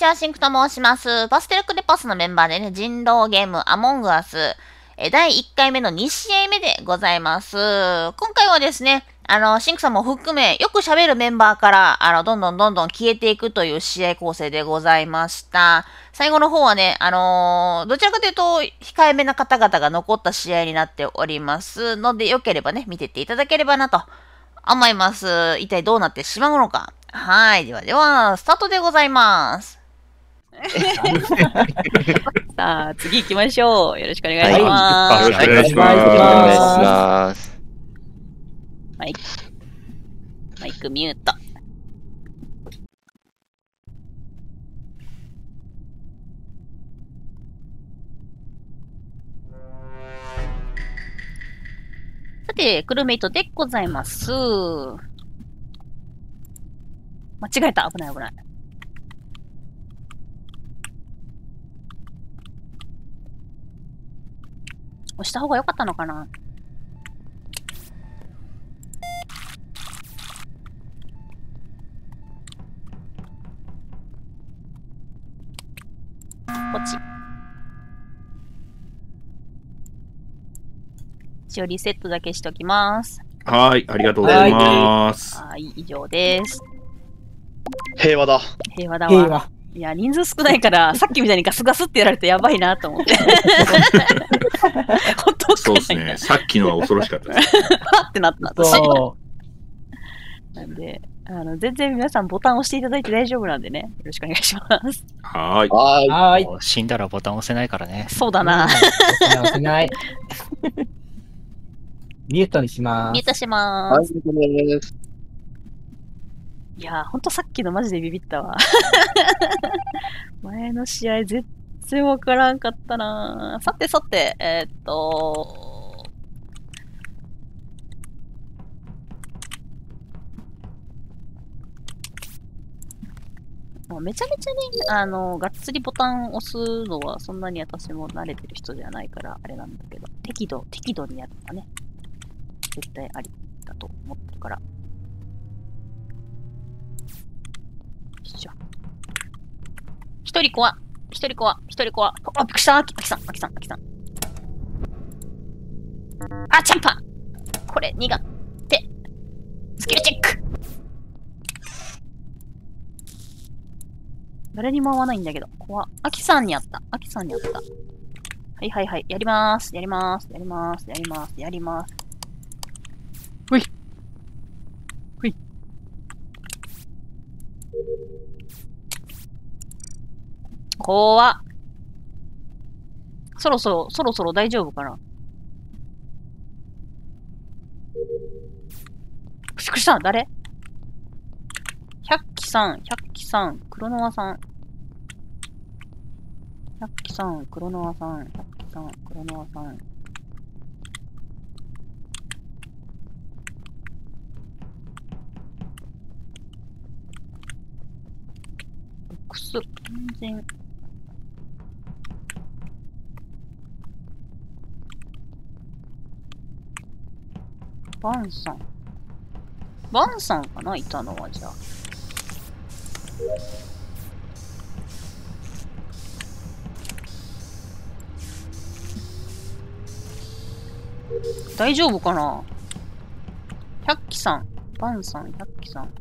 こんにちは、シンクと申します。パステルクレパスのメンバーでね、人狼ゲーム、アモングアス、え第1回目の2試合目でございます。今回はですね、あの、シンクさんも含め、よく喋るメンバーから、あの、どんどんどんどん消えていくという試合構成でございました。最後の方はね、あのーどちらかというと、控えめな方々が残った試合になっておりますので、よければね、見てっていただければなと思います。一体どうなってしまうのか。はい。ではでは、スタートでございます。さあ、次行きましょう。よろしくお願いしはいます。よろしくお願いしはいます。お願いします。マイクミュート。さて、クルーメイトでございます。間違えた。危ない危ない。押した方が良かったのかな？こっち。一応リセットだけしておきます。はい、ありがとうございます。はい、以上です。平和だ。平和だわ。平和。いや、人数少ないから、さっきみたいにガスガスってやられるとやばいなと思って。本当そうですね。さっきのは恐ろしかったです。パってなった、私。そなんで、あの、全然皆さんボタン押していただいて大丈夫なんでね、よろしくお願いします。はーい。はう。はーい。死んだらボタン押せないからね。そうだな。うん。押せない押せない。ミュートにしまミューす。トしまはい、ーす。いやー、ほんとさっきのマジでビビったわ。前の試合全然わからんかったなさてさて、えーっと、まあめちゃめちゃね、あの、がっつりボタン押すのはそんなに私も慣れてる人じゃないからあれなんだけど、適度、適度にやるのがね、絶対ありだと思ってるから。よいしょ。一人怖っ一人怖一人怖あ、びっくりしたあきさん、あきさん、あきさん。あ、チャンパーこれ、苦手。スキルチェック誰にも合わないんだけど。怖あきさんにあった。あきさんにあった。はいはいはい。やりまーす。やりまーす。やりまーす。やります。やります。ほい。ほい。怖っ。そろそろ、そろそろ大丈夫かな？びっくりした誰？百鬼さん、百鬼さん、黒ノさん。百鬼さん、黒ノさん、百鬼さん、黒ノさん。ボックス、全然。バンさん。バンさんかないたのはじゃあ。大丈夫かな？百鬼さん。バンさん、百鬼さん。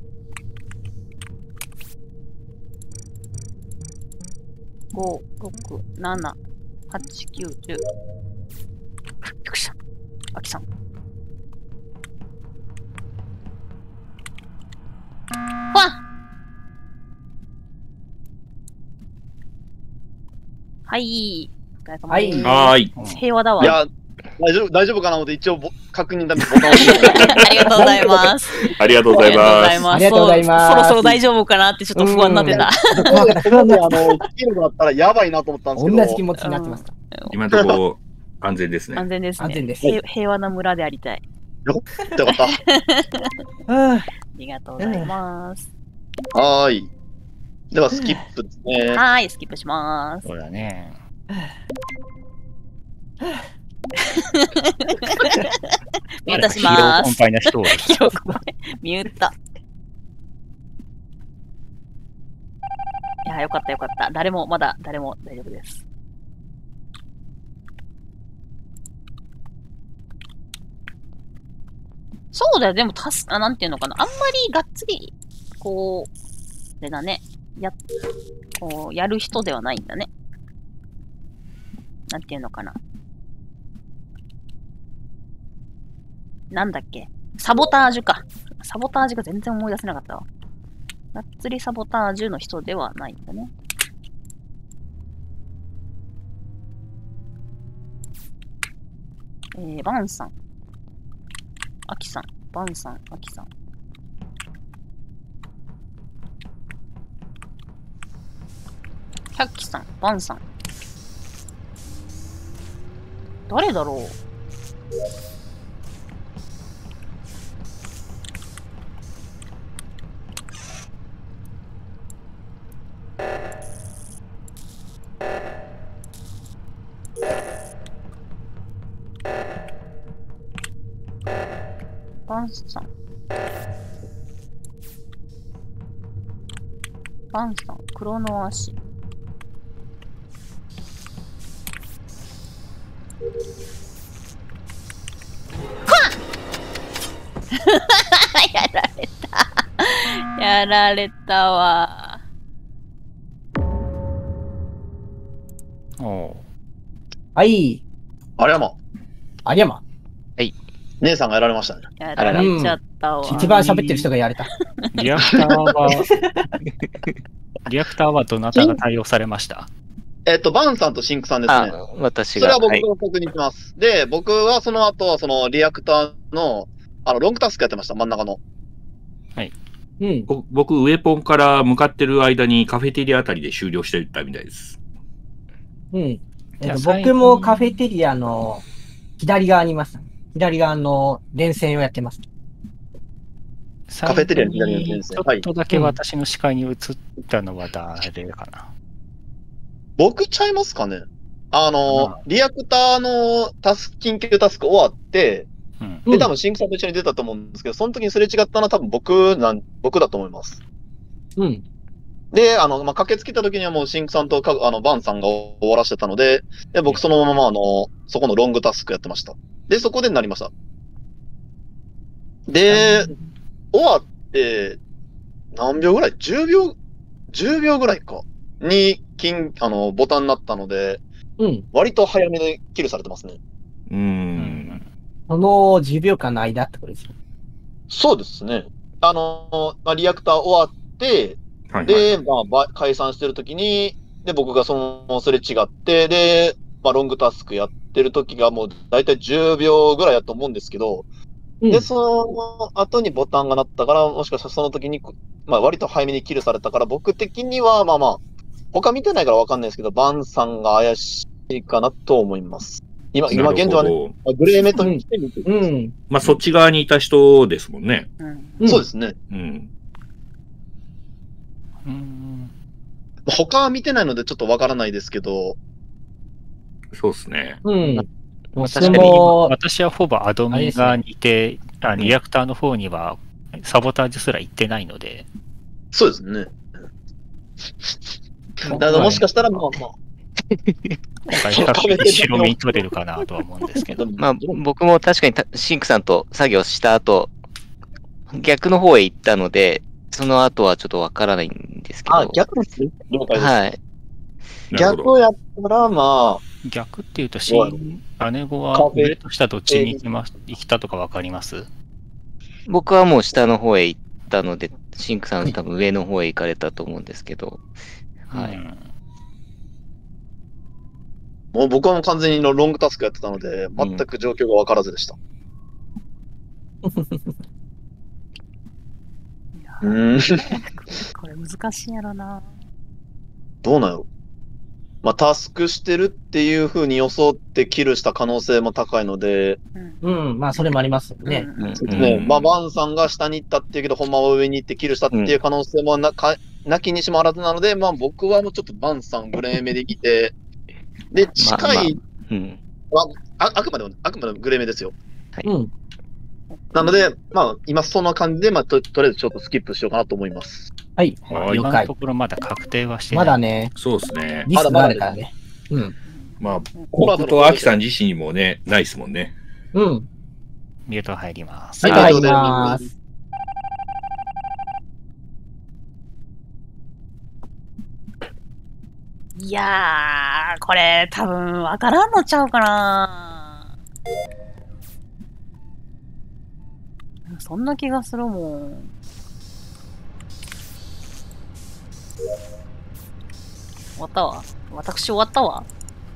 5、6、7、8、9、10。びっくりした。あきさん。わっはい。お疲れ様はいです。はーい。平和だわ。いや、大丈夫、大丈夫かな思って一応ぼ確認だけボタン押して。ありがとうございます。ありがとうございます。ありがとうございますそうそろそろ大丈夫かなってちょっと不安になってた。怖かったここであの、スキルがあったらやばいなと思ったんですけど。同じ気持ちになってました。今のところ安全ですね安。全ですね。安全です平平和な村でありたい。よかった。はありがとうございます。はーい。では、スキップですね。はーい、スキップします。そうだね。ミュートします。ミュート。や、よかったよかった。誰も、まだ誰も大丈夫です。そうだよ、でも、たす、あ、なんていうのかな。あんまりがっつり、こう、あれだね。や、こう、やる人ではないんだね。なんていうのかな。なんだっけ。サボタージュか。サボタージュが全然思い出せなかったわ。がっつりサボタージュの人ではないんだね。えー、バンさん。アキさん。バンさん、アキさん。百鬼さん、バンさん。誰だろう？バンさん。バンさん、黒の足。やられた。やられたわ。おうはい。あれはまあ、ありゃま。姉さんがやられましたね。やられちゃったわ。一番喋ってる人がやられた。リアクターは、リアクターはどなたが対応されました？えっと、バンさんとシンクさんですね。あ、私が。それは僕はいが確認します。で、僕はその後はそのリアクターの、あの、ロングタスクやってました、真ん中の。うん。ぼ僕、ウェポンから向かってる間にカフェテリアあたりで終了してたみたいです。うん。えっと、僕もカフェテリアの左側にいました。左側の連戦をやってます。カフェテリアに左の先生ちょっとだけ私の視界に映ったのは誰かな、僕ちゃいますかねああの、リアクターのタスク、緊急タスク終わって、うん。で、うん多分シンクさんと一緒に出たと思うんですけど、その時にすれ違ったのは多分僕なん、僕だと思います。うん。で、あの、まあ、駆けつけた時にはもうシンクさんとか、あの、バンさんが終わらせてたので、で、僕そのままあの、そこのロングタスクやってました。で、そこでなりました。で、終わって、何秒ぐらい ?10 秒 ?10 秒ぐらいか。に、金、あの、ボタンになったので、うん。割と早めでキルされてますね。うーん。その10秒間の間ってことですよ。そうですね。あの、まあ、リアクター終わって、はい、はい。で、まあば、解散してる時に、で、僕がその、すれ違って、で、まあ、ロングタスクやってる時がもう、だいたい10秒ぐらいやと思うんですけど、うんで、その後にボタンが鳴ったから、もしかしたらその時に、まあ、割と早めにキルされたから、僕的には、まあまあ、他見てないからわかんないですけど、バンさんが怪しいかなと思います。今、今現状はね、グレーメトに来てみて、うん。まあ、そっち側にいた人ですもんね。うん。うんそうですね。うん。うん。他は見てないのでちょっとわからないですけど、そうですね。うん。確僕かにも、私はほぼアドミン側にいて、あリアクターの方にはサボタージュすら行ってないので、そうですね。だからもしかしたら、まあまあ、今回比較的白目に取れるかなとは思うんですけど。まあ、僕も確かにたシンクさんと作業した後、逆の方へ行ったので、その後はちょっとわからないんですけど。あ、逆ですね。了解です。はい。逆やったら、まあ、逆っていうと、新姉子は上と下どっちに行きま行ったとかわかります？僕はもう下の方へ行ったので、シンクさんは多分上の方へ行かれたと思うんですけど。はい。うんもう僕はもう完全にロングタスクやってたので、全く状況がわからずでした。うーん、これ難しいやろな。どうなんやろ。まあ、タスクしてるっていう風に装ってキルした可能性も高いので、うん。うん。まあ、それもありますよね。うんうんね、うんまあ、バンさんが下に行ったっていうけど、ほんまは上に行ってキルしたっていう可能性もな、かなきにしもあらずなので、まあ、僕はもうちょっとバンさんグレー目で来て、で、近い、まあまうん。ああくまでも、あくまでもグレー目ですよ。うん。なので、まあ、今そんな感じで、まあと、とりあえずちょっとスキップしようかなと思います。はい。はい了解今のと。ころまだ確定はしてない。まだね、そうですね。リスクがあるからね。うん。まあ、僕とアキさん自身もね、ないですもんね。うん。ミュート入ります。はい、入ります。いやー、これ多分わからんのちゃうかなそんな気がするもん。終わったわ。私終わったわ。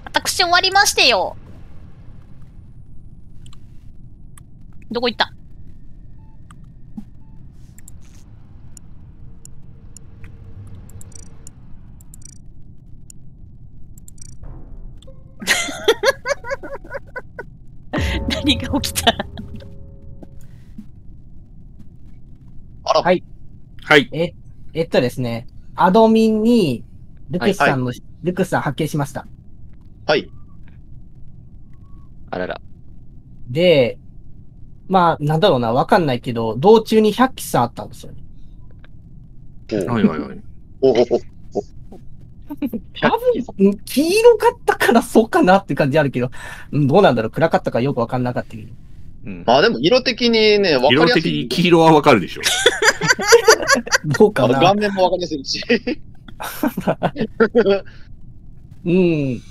私終わりましてよ。どこ行った？はい。えっとですね、アドミンに、ルクスさんの、ルクスさん発見しました。はい。あらら。で、まあ、なんだろうな、わかんないけど、道中に100機さんあったんですよね。はいはいはい。おおおお多分、うん黄色かったからそうかなって感じあるけど、うんどうなんだろう、暗かったからよくわかんなかったけど。うん。まあでも色的にね、わかり色やすい。的に黄色はわかるでしょ。どうかな顔面もわかりやすいし。うん。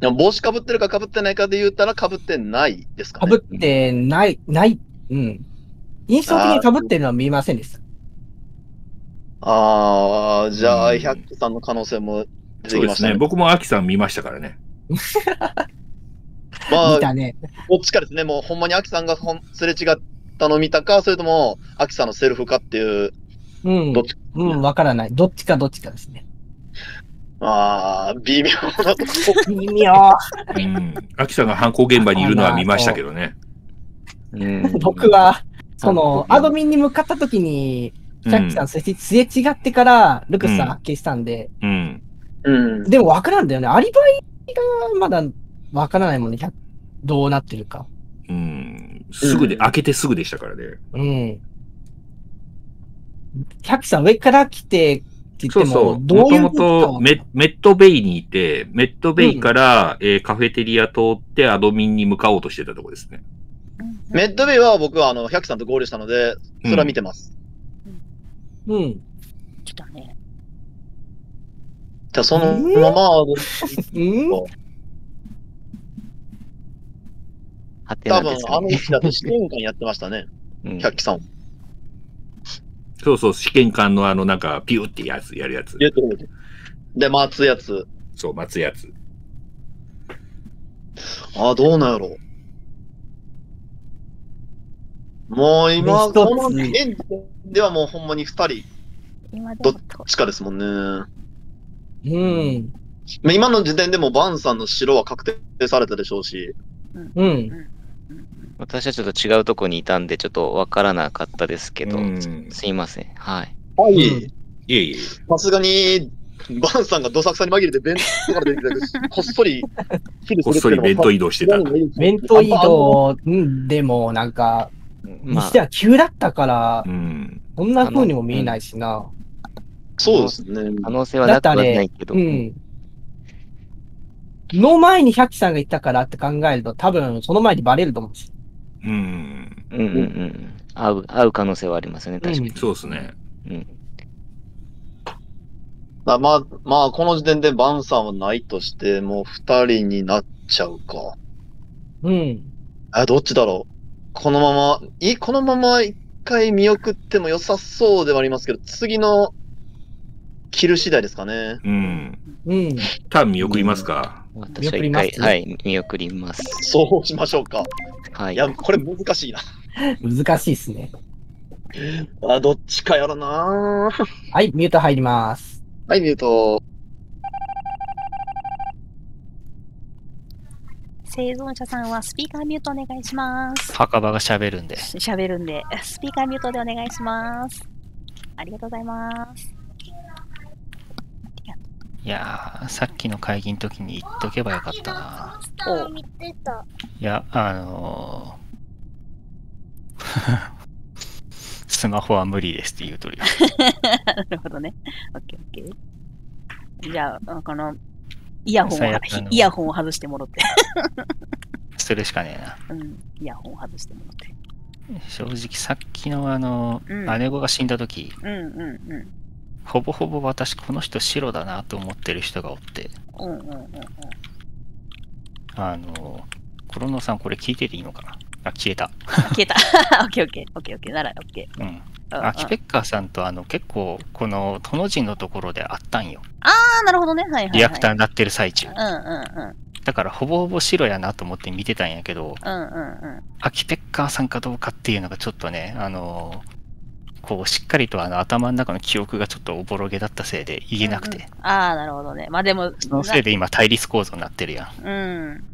でも帽子かぶってるかかぶってないかで言ったらかぶってないですかね。かぶってない、ない、うん。印象的にかぶってるのは見えませんでした。ああ、じゃあ、うん百鬼さんの可能性も出てそうですね。きましたね。僕もアキさん見ましたからね。まあ、見たね。どっちかですね。もうほんまにアキさんがほんすれ違ったのを見たか、それとも、アキさんのセルフかっていう、うんどっ。ちか。うん、わからない。どっちかどっちかですね。ああ、微妙なとこ。微妙。うん。アキさんが犯行現場にいるのは見ましたけどね。う ん僕は、その、うんアドミンに向かった時に、うんキャッキさんすれすれ違ってから、ルクスさうんん発見したんで、うん。うん。でもわからんだよね。アリバイがまだわからないもんね。100どうなってるか。うん。すぐで、開けてすぐでしたからね。うん。キャさん上から来てって言っても、そうそう。どういうもともとメメットベイにいて、メットベイから、えーカフェテリア通ってアドミンに向かおうとしてたとこですね。メッドベイは僕は、あの、百鬼さんと合流したので、それは見てます。うん。来たね。じゃあ、そのまま、うんはてな多分です、ねあの位置だと試験官やってましたね。うん百鬼さん。そうそう、試験官のあの、なんか、ピューってやつ、やるやつ。で、待つやつ。そう、待つやつ。ああ、どうなんやろもう今、一つこの現時点ではもうほんまに二人、どっ今でもちかですもんね。うん。まあ今の時点でもバンさんの白は確定されたでしょうし、うん。私はちょっと違うとこにいたんで、ちょっとわからなかったですけど、うんすいません。はい。はいうんいえいえ。さすがに、バンさんがどさくさに紛れて弁当から出てきたけど、こっそり、こっそり弁当移動してた。弁当移動、うん、でもなんか、にまあして、は急だったからう、ん。こんな風にも見えないしな。そうですね。可能性はなくはないけど、うん。の前に百鬼さんが言ったからって考えると、多分その前にバレると思うし。うん。うんうんうん。合う、合う可能性はありますよね、確かに。そうですね。うん。あまあ、まあ、この時点でバンさんはないとして、もう二人になっちゃうか。うん。あ、どっちだろう？このまま、いこのまま一回見送っても良さそうではありますけど、次の切る次第ですかね。うん。うん。ターン見送りますか？私は一回、はい、見送ります。そうしましょうか。はいい。や、これ難しいな。難しいっすね。あ、どっちかやろなはい、ミュート入ります。はい、ミュート。生存者さんはスピーカーミュートお願いします。墓場が喋るんで。喋るんで、スピーカーミュートでお願いします。ありがとうございます。いやー、さっきの会議の時に言っとけばよかったな。お。いや、あのー スマホは無理ですって言うとるよ。なるほどね。オッケーオッケー。じゃあ、この、イヤホンをイヤホンを外してもらって。それしかねえな。うん。イヤホンを外してもらって。正直さっきのあの、うん姉子が死んだ時、うんうんうん。ほぼほぼ私この人白だなと思ってる人がおって、うんうんうんうん。あの、コロノさんこれ聞いてていいのかな？あ、消えた。消えた。オッケーオッケー。オッケーオッケー。ならオッケうん。ー。うんアキペッカーさんとあの結構このトの字のところであったんよ。ああ、なるほどね。はいはい、はい。リアクターになってる最中。うんうんうん。だからほぼほぼ白やなと思って見てたんやけど、うんうんうん。アキペッカーさんかどうかっていうのがちょっとね、あのこうしっかりとあの頭の中の記憶がちょっとおぼろげだったせいで言えなくて、ああ、なるほどね。まあでも、そのせいで今対立構造になってるやん。うん。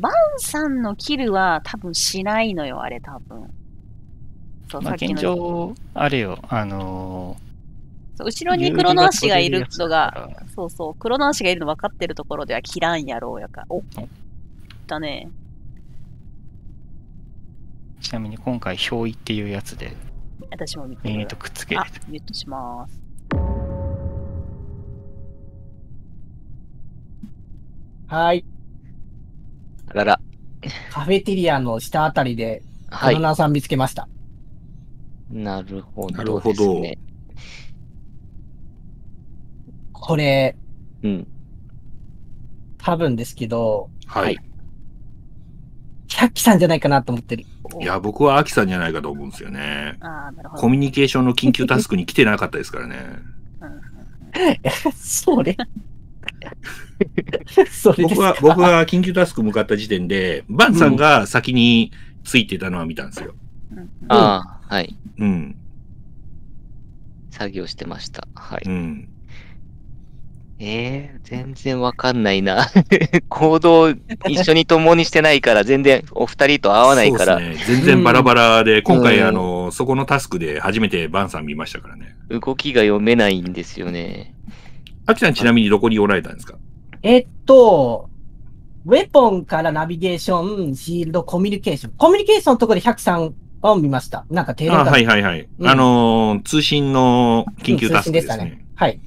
バンさんのキルは多分しないのよ、あれ多分。そう、まあ。現状、あれよ、あのそう後ろに黒の足がいるのがそうそう、黒の足がいるの分かってるところでは切らんやろうやか。おだね。ちなみに今回、表意っていうやつで、私も見てる延々と。くっつけるあ。、ミュートします。はい。あらら。カフェテリアの下あたりで、カはい。ロナーさん見つけました。なるほなるどほどですね。これ、うん。多分ですけど、はい。百鬼さんじゃないかなと思ってる。いや、僕はアキさんじゃないかと思うんですよね。ああ、なるほど。コミュニケーションの緊急タスクに来てなかったですからね。それ それですか僕は、僕が緊急タスク向かった時点で、バンさんが先についてたのは見たんですよ。うんああ、はい。うん。作業してました。はい。うん。ええ全然わかんないな。行動一緒に共にしてないから、全然お二人と合わないから、そうですね。全然バラバラで、今回、うんあの、そこのタスクで初めてバンさん見ましたからね。動きが読めないんですよね。アキさんちなみにどこにおられたんですか？えっと、ウェポンからナビゲーション、シールド、コミュニケーション。コミュニケーションのところで百さんを見ました。なんか停電あかはいはいはい。うんあのー通信の緊急タスクですうん通信でね。したはい。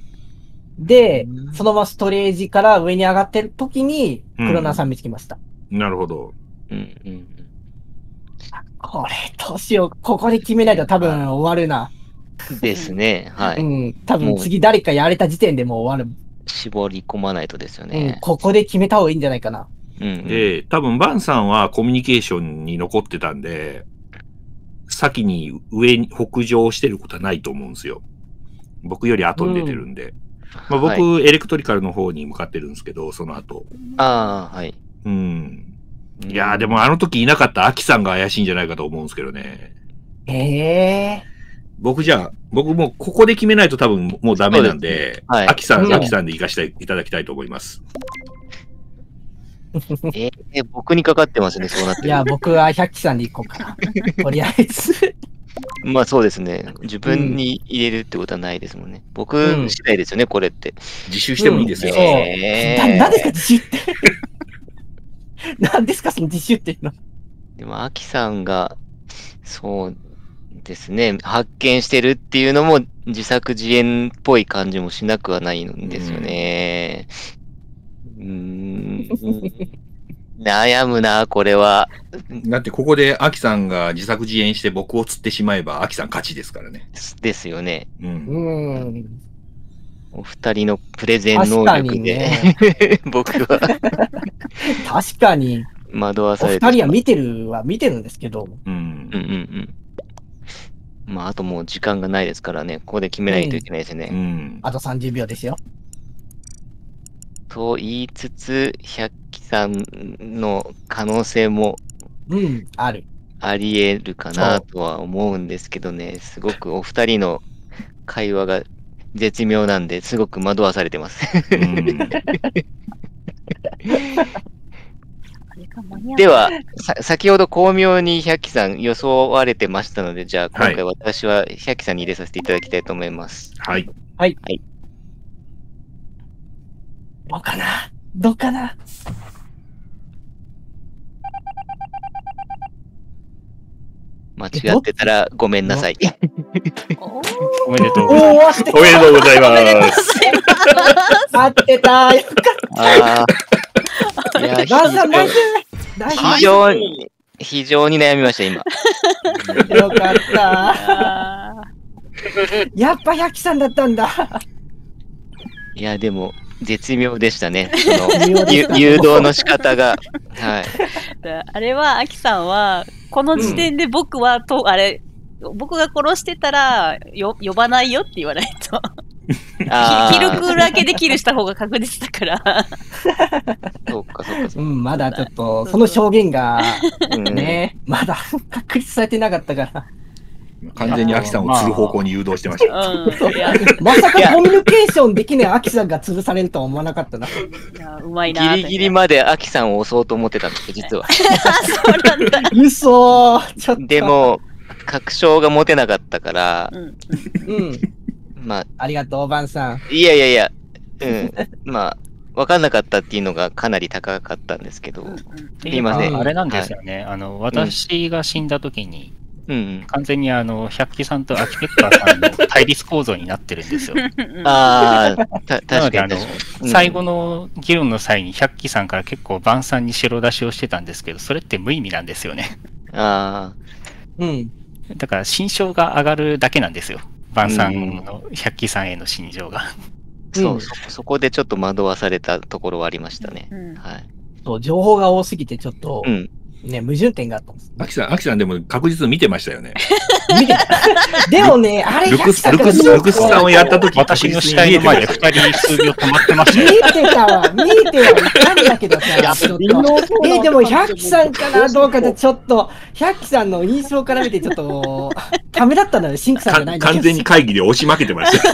でう、んそのままストレージから上に上がってる時に、うんクロナーさん見つけました。なるほど。うんうんこれ、どうしよう。ここで決めないと多分終わるな。うん。ですね。はい。うん。多分次誰かやれた時点でもう終わる。絞り込まないとですようんね。。ここで決めた方がいいんじゃないかな。うんうん。で、多分バンさんはコミュニケーションに残ってたんで、先に上に北上してることはないと思うんですよ。僕より後に出てるんで。まあ、僕、はいエレクトリカルの方に向かってるんですけど、その後。ああ、はい。うん。いやーでもあの時いなかったアキさんが怪しいんじゃないかと思うんですけどね。へえ。僕じゃあ、僕もうここで決めないと多分もうダメなんでで、はいアキさん、うんアキさんで行かしていただきたいと思います。えー僕にかかってますね、そうなってるいや、僕は百鬼さんで行こうかな。とりあえず。まあそうですね。自分に入れるってことはないですもんね。僕うん次第ですよね、これって。自習してもいいですよ。えーな、なんですか、自習って。何ですか、その自習っていうの。でも、アキさんが、そうですね、発見してるっていうのも自作自演っぽい感じもしなくはないんですよね。うーん。悩むな、これは。だってここでアキさんが自作自演して僕を釣ってしまえばアキさん勝ちですからね。ですよね。うん。うーん。お二人のプレゼン能確かに力で、ね。僕は 確かに。惑わおされてしまう二人は見てるは見てるんですけど。うんうん。うんうん。まあ、あともう時間がないですからね、ここで決めないといけないですね。うん。あと30秒ですよ。と言いつつ、百鬼さんの可能性もうん、ある。あり得るかなとは思うんですけどね、すごくお二人の会話が絶妙なんで、すごく惑わされてます。では、さ先ほど巧妙に百鬼さん予想われてましたので、じゃあ今回私は百鬼さんに入れさせていただきたいと思います。はい。どうかな？どうかな？間違ってたらごめんなさい。おめでとうおございまー、しておめでとうございます。合 ってた。よかっああ。いや、非常に、非常に悩みました、今。よかった。あやっぱ百鬼さんだったんだ。いや、でも、絶妙でしたね。その誘導の仕方が。はい。ーあれは、アキさんは、この時点で僕は、と、あれ、僕が殺してたら、よ、呼ばないよって言わないと。あキルあ、クだけでキルした方が確実だから。そうか、そうか、そううん、まだちょっと、その証言が、か。うんね、まだ確立されてなかったから。完全にアキさんを釣る方向に誘導してました。ま さかコミュニケーションできないアキさんが潰されるとは思わなかったな。いやうまいなギリギリまでアキさんを押そうと思ってたんですよ、実は。そうなんだ。嘘ちょっと。で、も、確証が持てなかったから、うん。うん。まあ、ありがとう、バンさん。いやいやいや、うん。まあ、わかんなかったっていうのがかなり高かったんですけど、うんすいません。あれなんですよね。あの、私が死んだ時に、うんうん。完全にあの、百鬼さんとアキペッパーさんの対立構造になってるんですよ。うんああ、た、なので、あの確かに確かに。、最後の議論の際に百鬼さんから結構晩さんに白出しをしてたんですけど、それって無意味なんですよね。うんあうん。だから、心象が上がるだけなんですよ。晩さんの百鬼さんへの心情が。あ、そうう、んそ、そこでちょっと惑わされたところはありましたね。うんはい。そう、情報が多すぎて、ちょっとう、ん。ね、矛盾点があったんです。アキさん、アキさんでも確実に見てましたよね。見てでもね、あれ、ルクス、ルクス、ルクスさんをやった時私の視界の前で二人数秒止まってましたよ。見えてたわ、見えてはいたんだけどさ、ちょっと。え、でも、百鬼さんかなどうかで、ちょっと、百鬼さんの印象から見て、ちょっと、ためだったのよ、シンクさんじゃない完全に会議で押し負けてました。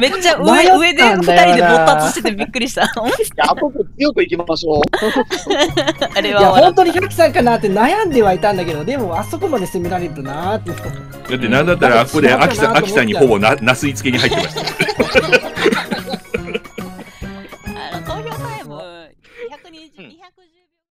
めっちゃ迷上、上で二人で勃発しててびっくりした。あそこ強くいきましょう。あれは笑本当に百鬼さんかなって悩んではいたんだけど、でも、あそこまで攻めなりとなってだってなんだったら、あそこで秋さん秋さんにほぼななすいつけに入ってました。あの投票タイム120、